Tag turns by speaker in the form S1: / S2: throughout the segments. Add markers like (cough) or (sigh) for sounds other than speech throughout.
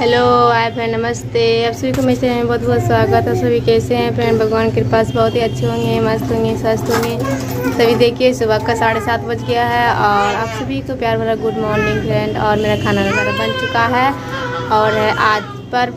S1: Hello, hi friend, नमस्ते। आप सभी को मेरे में बहुत बहुत स्वागत है। सभी कैसे हैं फ्रेंड? भगवान के पास बहुत ही अच्छे होंगे, मस्त होंगे, स्वस्थ होंगे। सभी देखिए, सुबह का साढ़े सात बज गया है और आप सभी को प्यार भरा गुड मॉर्निंग फ्रेंड और मेरा खाना वगैरह बन चुका है। और है आज पर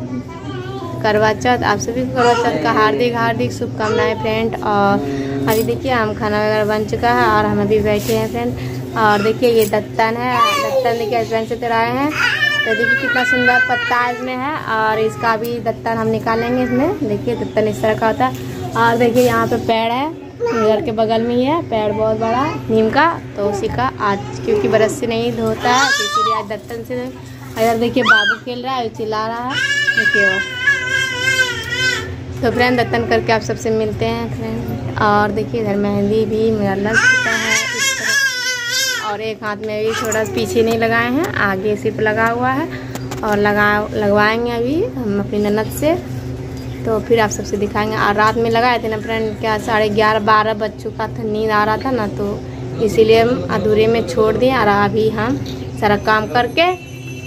S1: करवा चौथ, आप सभी को करवा चौथ का हार्दिक हार्दिक शुभकामनाएँ फ्रेंड। और अभी देखिए हम खाना वगैरह बन चुका है और हम अभी बैठे हैं फ्रेंड। और देखिए, ये दत्तन है। दत्तन देखिए हस्बैंड से आए हैं। तो देखिए कितना सुंदर पत्ता इसमें है और इसका भी दत्तन हम निकालेंगे इसमें। देखिए दत्तन इस तरह का होता है। और देखिए यहाँ पे पेड़ है, घर के बगल में ही है। पेड़ बहुत बड़ा, नीम का तो उसी का आज क्योंकि बरस से नहीं धोता है तो इसीलिए आज दत्तन से इधर देखिए बाबू खेल रहा है, चिल्ला रहा है। देखिए वो। तो फ्रेंड दत्तन करके आप सबसे मिलते हैं फ्रेंड और देखिए इधर मेहंदी भी मेरा लग और एक हाथ में भी थोड़ा पीछे नहीं लगाए हैं, आगे सिर्फ़ लगा हुआ है और लगा, लगवाएँगे अभी हम अपनी ननद से। तो फिर आप सबसे दिखाएँगे। और रात में लगाए थे ना फ्रेंड, क्या साढ़े ग्यारह बारह बज चुका था, नींद आ रहा था ना तो इसीलिए हम अधूरे में छोड़ दिए और अभी हम सारा काम करके,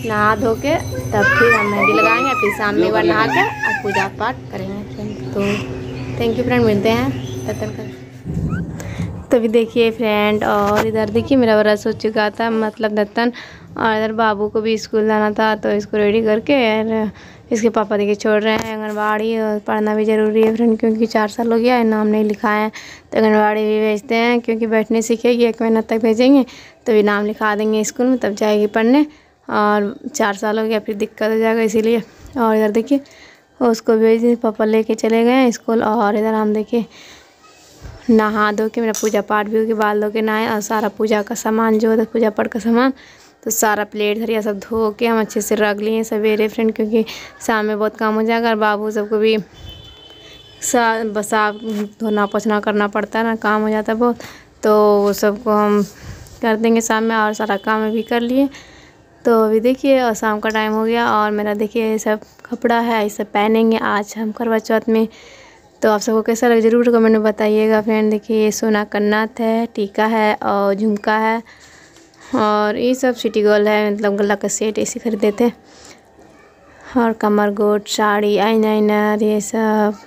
S1: नहा धो के, तब फिर हम मेहंदी लगाएँगे, फिर शाम में बार नहा के और पूजा पाठ करेंगे। फ्रेंड तो थैंक यू फ्रेंड मिलते हैं। तब तक तभी देखिए फ्रेंड और इधर देखिए मेरा बरस हो चुका था मतलब दत्तन और इधर बाबू को भी स्कूल जाना था तो इसको रेडी करके और इसके पापा देखिए छोड़ रहे हैं, आंगनबाड़ी और पढ़ना भी ज़रूरी है फ्रेंड क्योंकि चार साल हो गया है, नाम नहीं लिखा है तो आंगनबाड़ी भी भेजते हैं क्योंकि बैठने सीखेगी एक महीना तक भेजेंगे, तभी नाम लिखा देंगे स्कूल में, तब जाएगी पढ़ने और चार साल हो गया, फिर दिक्कत हो जाएगा इसीलिए और इधर देखिए उसको भेज पापा लेके चले गए स्कूल और इधर हम देखिए नहा धो के, मेरा पूजा पाठ भी हो गया बाल धो के नहाए और सारा पूजा का सामान जो होता है पूजा पाठ का सामान तो सारा प्लेट धरिया सब धो के हम अच्छे से रख लिए सवेरे फ्रेंड, क्योंकि शाम में बहुत काम हो जाएगा और बाबू सबको भी सा, बसा धोना, पोछना करना पड़ता है ना, काम हो जाता है बहुत तो वो सबको हम कर देंगे शाम में और सारा काम भी कर लिए। तो अभी देखिए, और शाम का टाइम हो गया और मेरा देखिए ये सब कपड़ा है, ये सब पहनेंगे, आज हम करवा चौथ में तो आप सबको कैसा लगे ज़रूर कमेंट में बताइएगा फ्रेंड। देखिए, ये सोना कन्नाथ है, टीका है और झुमका है और ये सब सिटी गोल है मतलब गला का सेट ऐसे खरीदे थे और कमर, गोट, साड़ी आई लाइनर ये सब।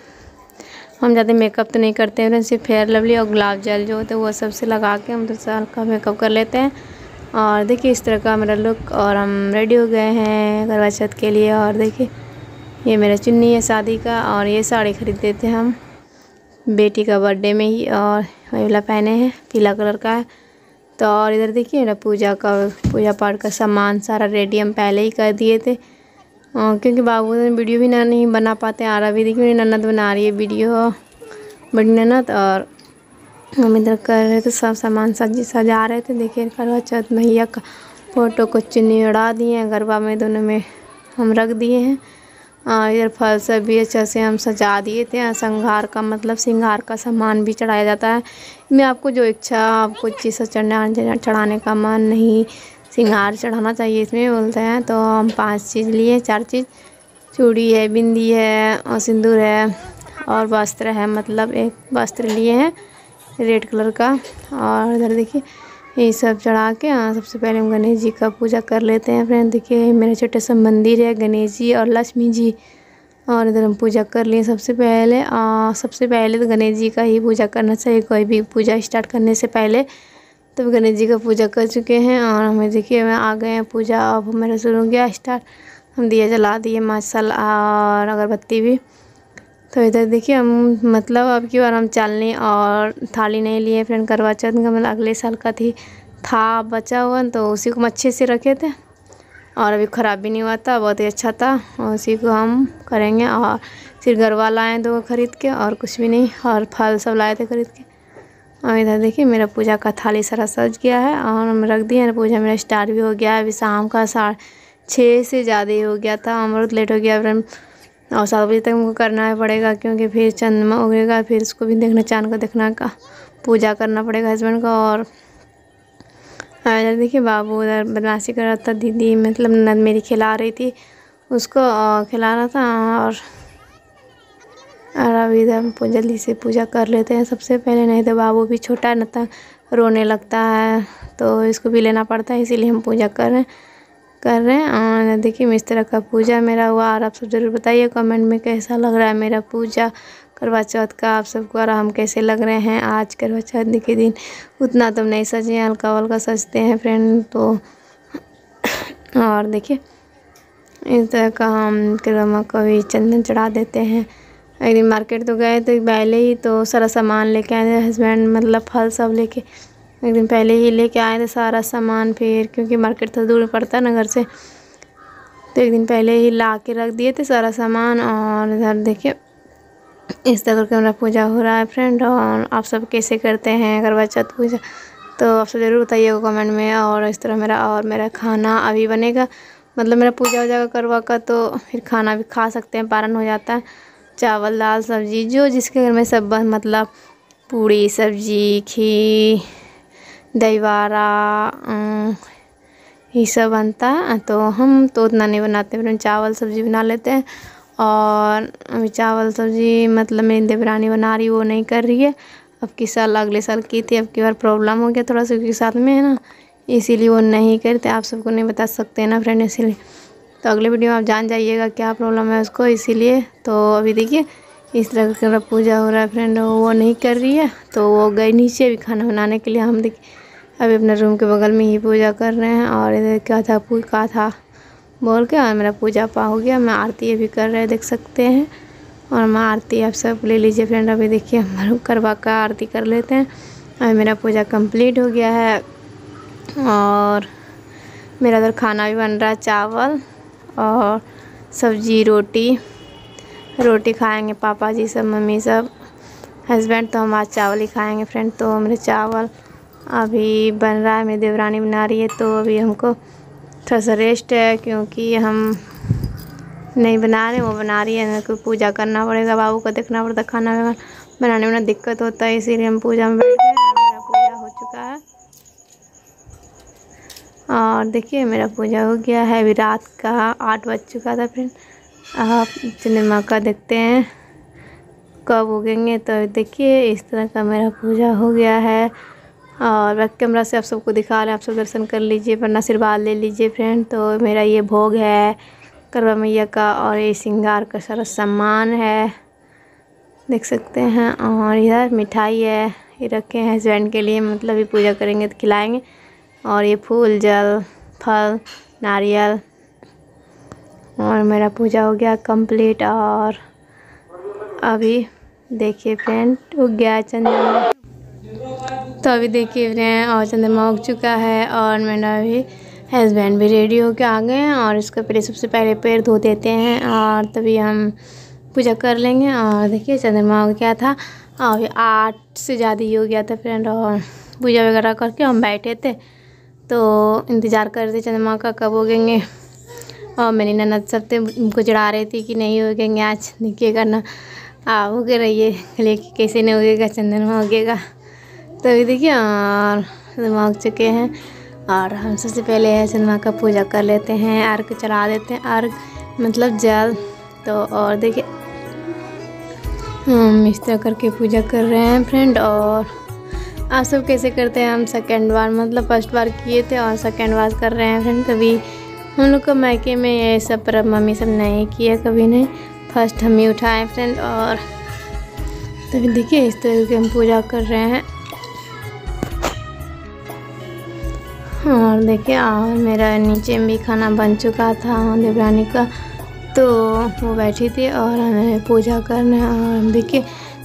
S1: हम ज़्यादा मेकअप तो नहीं करते हैं, सिर्फ़ फेयर लवली और गुलाब जल जो होते हैं, वो सबसे लगा के हम तो साल का मेकअप कर लेते हैं। और देखिए, इस तरह का मेरा लुक और हम रेडी हो गए हैं करवा चौथ के लिए। और देखिए ये मेरा चुन्नी है शादी का और ये साड़ी खरीदे थे हम। बेटी का बर्थडे में ही और वही वाला पहने हैं, पीला कलर का है। तो और इधर देखिए ना, पूजा का, पूजा पाठ का सामान सारा रेडी हम पहले ही कर दिए थे। और क्योंकि बाबू वीडियो भी ना, नहीं बना पाते, आ रहा भी देखिए, मेरी ननद बना रही है वीडियो। बड़ी ननद और हम इधर कर रहे थे, सब सामान सज, सजा रहे थे। देखिए, करवा चौथ मैया का फ़ोटो को चुन्नी उड़ा दिए हैं, गरबा में दोनों में हम रख दिए हैं। इधर फल भी अच्छे से हम सजा दिए थे। संघार का मतलब सिंगार का सामान भी चढ़ाया जाता है। मैं आपको जो इच्छा, आपको चीज़ चढ़ने, चढ़ाने का मन नहीं, सिंगार चढ़ाना चाहिए इसमें बोलते हैं तो हम पाँच चीज़ लिए, चार चीज़। चूड़ी है, बिंदी है, और सिंदूर है, और वस्त्र है मतलब एक वस्त्र लिए हैं, रेड कलर का। और इधर देखिए ये सब चढ़ा के हाँ सबसे पहले हम गणेश जी का पूजा कर लेते हैं फ्रेंड। देखिए मेरा छोटा सा मंदिर है गणेश जी और लक्ष्मी जी। और इधर हम पूजा कर लिए सबसे पहले। आ, सबसे पहले तो गणेश जी का ही पूजा करना चाहिए कोई भी पूजा स्टार्ट करने से पहले। तब तो गणेश जी का पूजा कर चुके हैं और हमें देखिए मैं आ गए हैं पूजा। अब मेरा शुरू हो गया स्टार्ट। हम दिया जला दिए माशा और अगरबत्ती भी। तो इधर देखिए, हम मतलब अब की बार हम चालनी और थाली नहीं लिए फ्रेंड करवा चौथ का मतलब अगले साल का थी, था बचा हुआ तो उसी को हम अच्छे से रखे थे। और अभी ख़राब भी नहीं हुआ था, बहुत ही अच्छा था, और उसी को हम करेंगे और फिर गरवा लाए दो खरीद के, और कुछ भी नहीं, और फल सब लाए थे खरीद के। और इधर देखिए, मेरा पूजा का थाली सारा सज गया है, और हम रख दिए पूजा मेरा स्टार्ट भी हो गया है, अभी शाम का साढ़े छः से ज़्यादा ही हो गया था अमृत लेट हो गया फ्रेंड और सात बजे तक हमको करना पड़ेगा क्योंकि फिर चंद्रमा उगेगा, फिर उसको भी देखना, चाँद को देखना का, पूजा करना पड़ेगा हस्बैंड का और इधर देखिए बाबू उधर बदमाशी कर रहा था, दीदी मतलब नंद मेरी खिला रही थी, उसको खिला रहा था और अभी इधर जल्दी से पूजा कर लेते हैं सबसे पहले, नहीं तो बाबू भी छोटा, न था रोने लगता है तो इसको भी लेना पड़ता है, इसीलिए हम पूजा कर रहे हैं। कर रहे हैं। और देखिए इस तरह का पूजा मेरा हुआ और आप सब ज़रूर बताइए कमेंट में कैसा लग रहा है मेरा पूजा। करवा चौथ का आप सबको और हम कैसे लग रहे हैं? आज करवा चौथ के दिन उतना तो नहीं सजे हैं हल्का हल्का सजते हैं फ्रेंड तो। और देखिए, इस तरह का हम करवा को भी चंदन चढ़ा देते हैं। एक दिन मार्केट तो गए तो पहले ही तो सारा सामान लेके आए थे हस्बैंड मतलब फल सब लेके। एक दिन पहले ही लेके आए थे सारा सामान फिर, क्योंकि मार्केट तो दूर पड़ता ना घर से। तो एक दिन पहले ही ला के रख दिए थे सारा सामान और इधर देखिए, इस तरह करके मेरा पूजा हो रहा है फ्रेंड और आप सब कैसे करते हैं? करवा चौथ पूजा तो आप सब ज़रूर बताइएगा कमेंट में और इस तरह मेरा और मेरा खाना अभी बनेगा। मतलब मेरा पूजा हो जाएगा करवा का तो फिर खाना भी खा सकते हैं, पारण हो जाता है। चावल, दाल, सब्ज़ी, जो जिसके घर में सब मतलब पूड़ी, सब्ज़ी, खीर दही बारा ये सब बनता है तो हम तो उतना नहीं बनाते फिर चावल सब्ज़ी बना लेते हैं और अभी चावल सब्ज़ी मतलब मेरी देवरानी बना रही वो नहीं कर रही है अब किस साल अगले साल की थी अब की बार प्रॉब्लम हो गया थोड़ा सा उसके साथ में है ना इसीलिए वो नहीं करते आप सबको नहीं बता सकते ना फ्रेंड इसीलिए तो अगले वीडियो में आप जान जाइएगा क्या प्रॉब्लम है उसको इसीलिए तो अभी देखिए इस तरह का पूजा हो रहा है फ्रेंड वो नहीं कर रही है तो वो गई नीचे भी खाना बनाने के लिए। हम देखिए अभी अपने रूम के बगल में ही पूजा कर रहे हैं, और इधर क्या था क्या था, बोल के, और मेरा पूजा पा हो गया। मैं आरती अभी कर रहे देख सकते हैं। और मैं आरती, आप सब ले लीजिए फ्रेंड अभी देखिए, हम करवा का आरती कर लेते हैं। अभी मेरा पूजा कंप्लीट हो गया है, और मेरा इधर खाना भी बन रहा है, चावल और सब्ज़ी, रोटी। रोटी खाएँगे पापा जी सब, मम्मी सब। हस्बैंड तो हम आज चावल ही खाएँगे फ्रेंड तो मेरे चावल। अभी बन रहा है मेरी देवरानी बना रही है तो अभी हमको थोड़ा सा रेस्ट है, क्योंकि हम नहीं बना रहे, वो बना रही है। मेरे को पूजा करना पड़ेगा, बाबू को देखना पड़ता, खाना बनाने में दिक्कत होता है, इसीलिए हम पूजा में बैठ गए मेरा पूजा हो चुका है। और देखिए, मेरा पूजा हो गया है, अभी रात का आठ बज चुका था फ्रेंड आप सिनेमा का देखते हैं, कब उगेंगे तो देखिए, इस तरह का मेरा पूजा हो गया है। और बैक कैमरा से आप सबको दिखा रहे हैं, आप सब दर्शन कर लीजिए, वरना आशीर्वाद ले लीजिए फ्रेंड। तो मेरा ये भोग है करवा मैया का, और ये श्रृंगार का सारा सामान है, देख सकते हैं। और इधर मिठाई है, ये रखे हैं हस्बैंड के लिए मतलब ये पूजा करेंगे तो खिलाएँगे। और ये फूल, जल, फल, नारियल और मेरा पूजा हो गया कंप्लीट और अभी देखिए फ्रेंड उग गया चंद्रमा। तो अभी देखिए फ्रेंड और चंद्रमा उग चुका है और मेरा अभी हस्बैंड भी रेडी होके आ गए हैं और इसका पहले सबसे पहले पैर धो देते हैं और तभी हम पूजा कर लेंगे। और देखिए चंद्रमा हो गया था। और आठ से ज़्यादा ही हो गया था फ्रेंड और पूजा वगैरह करके हम बैठे थे। तो इंतज़ार कर रहे थे चंद्रमा का कब उगेंगे। और मेरी ननद सब उनको चढ़ा रही थी कि नहीं उगेंगे आज देखिएगा ना। आ उगे रहिए लेकिन कैसे नहीं उगेगा चंद्रमा उगेगा तो देखिए, और उग चुके हैं। और हम सबसे पहले है चंद्रमा का पूजा कर लेते हैं, अर्घ चढ़ा देते हैं। अर्घ मतलब जल। तो और देखिए, हम इस तरह करके पूजा कर रहे हैं फ्रेंड और आप सब कैसे करते हैं? हम सेकेंड बार मतलब फ़र्स्ट बार किए थे और सेकेंड बार कर रहे हैं फ्रेंड कभी हम लोग को मायके में ये सब पर मम्मी सब नहीं किया, कभी नहीं। फ़र्स्ट हम ही उठाए फ्रेंड और तभी देखिए इस तरह की हम पूजा कर रहे हैं। और देखिए, और मेरा नीचे में भी खाना बन चुका था देवरानी का तो वो बैठी थी और हमें पूजा करने और देखिए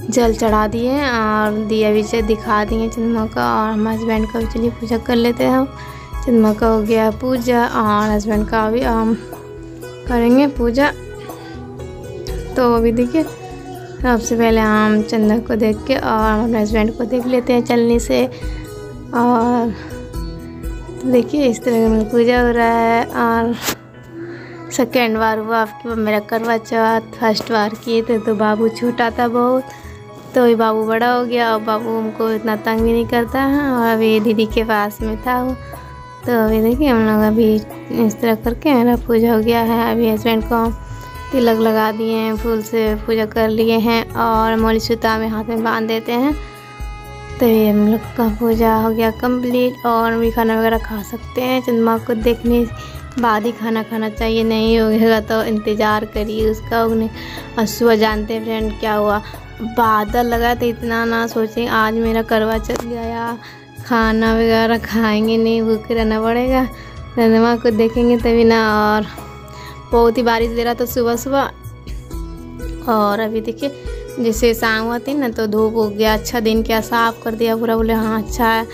S1: जल चढ़ा दिए और दिया भी दिखा दिए चंद्रमा का और हम हस्बैंड का भी चलिए पूजा कर लेते हैं चंद्रमा का हो गया पूजा, और हस्बैंड का भी हम करेंगे पूजा। तो अभी देखिए, सबसे पहले हम चंदा को देख के, और अपने हस्बैंड को देख लेते हैं चलने से। और देखिए, इस तरह का पूजा हो रहा है, और सेकेंड बार हुआ, आपकी मेरा करवा चौथ फ़र्स्ट बार किए थे तो बाबू छोटा था बहुत। तो ये बाबू बड़ा हो गया, और बाबू हमको इतना तंग भी नहीं करता, है और अभी दीदी के पास में था वो। तो अभी देखिए हम लोग अभी इस तरह करके मेरा पूजा हो गया है। अभी हस्बैंड को तिलक लगा दिए हैं, फूल से पूजा कर लिए हैं और मोली सुता में हाथ में बाँध देते हैं। तो ये हम लोग का पूजा हो गया कंप्लीट और भी खाना वगैरह खा सकते हैं। चंद्रमा को देखने बाद ही खाना खाना चाहिए, नहीं होगा तो इंतज़ार करिए उसका। उन्हें और सुबह जानते हैं फ्रेंड क्या हुआ? बादल लगा तो इतना ना सोचें, आज मेरा करवा चल गया। खाना वगैरह खाएँगे, नहीं, भूखे रहना पड़ेगा। रंधमा को देखेंगे तभी ना, और बहुत ही बारिश दे रहा था सुबह सुबह। और अभी देखिए, जैसे शाम हुआ थी ना तो धूप हो गया अच्छा दिन क्या, साफ़ कर दिया, पूरा बोले हाँ अच्छा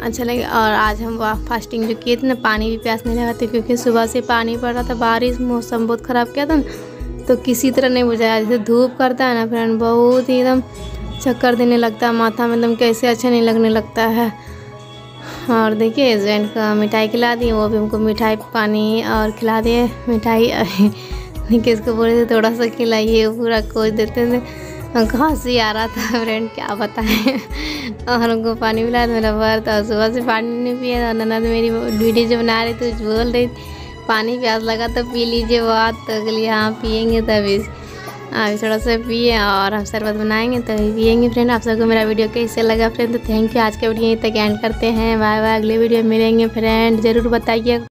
S1: अच्छा लगे। और आज हम फास्टिंग जो किए थे ना, पानी भी प्यास नहीं लगा था, क्योंकि सुबह से पानी पड़ रहा था, बारिश, मौसम बहुत ख़राब किया था ना तो किसी तरह नहीं बुझाया। जैसे धूप करता है ना फ्रेंड बहुत ही एकदम चक्कर देने लगता है, माथा में एकदम कैसे अच्छा नहीं लगने लगता है। और देखिए हस्बैंड का मिठाई खिला दी, वो भी हमको मिठाई, पानी और खिला दिए, मिठाई। (laughs) देखिए, इसको बोले थे थोड़ा सा खिलाइए पूरा कोच देते थे। हमको हँसी आ रहा था (laughs) फ्रेंड क्या बताएँ। (laughs) और हमको पानी मिला तो मेरा भर था, सुबह से पानी नहीं पिया था ननद मेरी वीडियो जो बना रही थी बोल रही पानी प्यास लगा तो पी लीजिए बात तो अगली हाँ पियेंगे तभी। अभी थोड़ा सा पिए और हम शरबत बनाएँगे तो पियेंगे फ्रेंड आप सबको मेरा वीडियो कैसे लगा फ्रेंड तो थैंक यू आज का वीडियो यहीं तक एंड करते हैं। बाय बाय अगले वीडियो मिलेंगे फ्रेंड ज़रूर बताइए।